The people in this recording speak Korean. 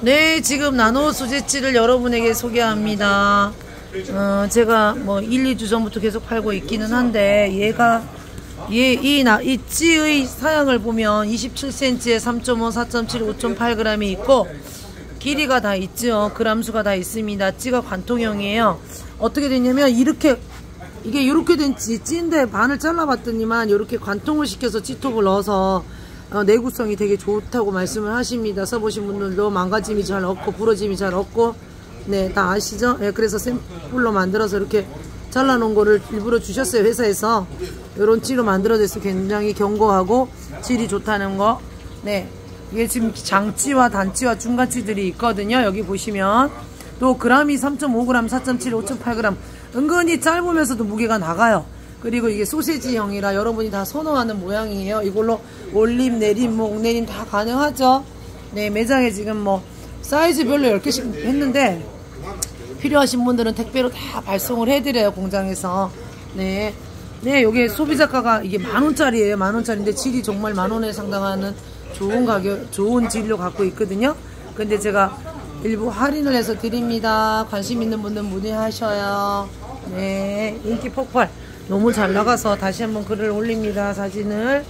네, 지금 나노 소재지를 여러분에게 소개합니다. 어, 제가 뭐 1, 2주 전부터 계속 팔고 있기는 한데 얘가 얘, 이, 나, 이 찌의 사양을 보면 27cm에 3.5, 4.7, 5.8g이 있고 길이가 다 있죠. 그람수가 다 있습니다. 찌가 관통형이에요. 어떻게 됐냐면 이렇게 이게 이렇게 된 찌, 찌인데 반을 잘라봤더니만 이렇게 관통을 시켜서 찌톱을 넣어서 어, 내구성이 되게 좋다고 말씀을 하십니다. 써보신 분들도 망가짐이 잘 없고 부러짐이 잘 없고 네 다 아시죠? 네, 그래서 샘플로 만들어서 이렇게 잘라놓은 거를 일부러 주셨어요 회사에서 이런 찌로 만들어져서 굉장히 견고하고 질이 좋다는 거 네. 이게 지금 장찌와 단찌와 중간찌들이 있거든요. 여기 보시면 또 그람이 3.5g, 4.7, 5.8g 은근히 짧으면서도 무게가 나가요. 그리고 이게 소세지형이라 여러분이 다 선호하는 모양이에요. 이걸로 올림, 내림, 뭐 옥내림 다 가능하죠. 네, 매장에 지금 뭐 사이즈별로 10개씩 했는데 필요하신 분들은 택배로 다 발송을 해드려요. 공장에서. 네. 네, 요게 소비자가가 이게 만원짜리예요. 만원짜리인데 질이 정말 만원에 상당하는 좋은 가격, 좋은 질로 갖고 있거든요. 근데 제가 일부 할인을 해서 드립니다. 관심 있는 분들 문의하셔요. 네, 인기 폭발. 너무 잘 나가서 다시 한번 글을 올립니다. 사진을.